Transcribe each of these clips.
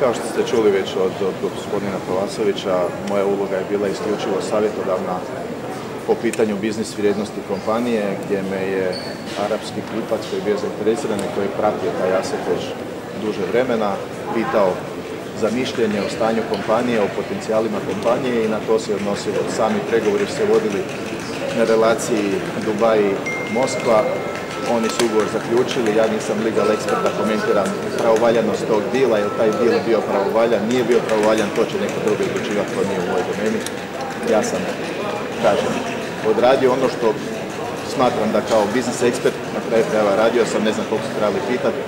kao što ste čuli već od, od gospodina Palasovića, moja uloga je bila isključivo savjetodavna po pitanju biznis vrijednosti kompanije, gdje me je arapski kupac koji je bio zainteresiran i koji je pratio taj aset već duže vremena, pitao za mišljenje o stanju kompanije, o potencijalima kompanije i na to se odnosilo. Sami pregovori se vodili na relaciji Dubai-Moskva, oni su ugovor zaključili, ja nisam legal ekspert da komentiram pravovaljanost tog dila, jer taj dil bio pravovaljan, nije bio pravovaljan, to će neko drugi odlučivati, to nije u mojoj domeni. Ja sam, kažem, odradio ono što smatram da kao biznis ekspert, na kraju krajeva radio sam, ne znam koliko su trebali pitati,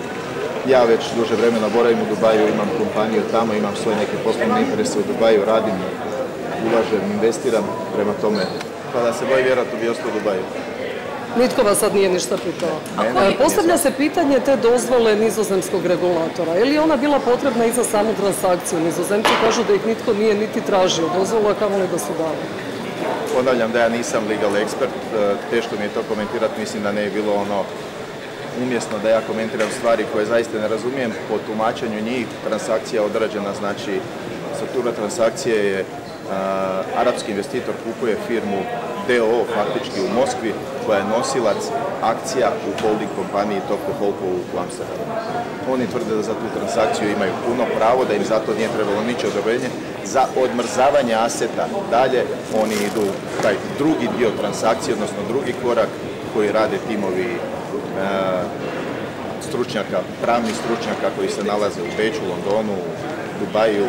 ja već duže vremena boravim u Dubaju, imam kompaniju tamo, imam svoje neke poslovne interese u Dubaju, radim, ulažem, investiram, prema tome, pa da se boji vjerojatno bi ostao u Dubaju. Nitko vas sad nije ništa pitao. E, Postavlja se pitanje te dozvole nizozemskog regulatora. Je li ona bila potrebna i za samu transakciju? Nizozemci kažu da ih nitko nije niti tražio dozvolu, a kamoli da su dali. Ponavljam da ja nisam legal ekspert, e, teško mi je to komentirati, mislim da ne je bilo ono umjesno da ja komentiram stvari koje zaista ne razumijem. Po tumačenju njih transakcija je odrađena, znači struktura transakcije je arapski investitor kupuje firmu DOO faktički u Moskvi koja je nosilac akcija u holding kompaniji Toko Holko u Amsterdamu. Oni tvrde da za tu transakciju imaju puno pravo, da im zato nije trebalo niče odobrenje. Za odmrzavanje aseta dalje oni idu taj drugi dio transakcije, odnosno drugi korak koji rade timovi e, stručnjaka, pravnih stručnjaka koji se nalaze u Beču, Londonu, Dubaju,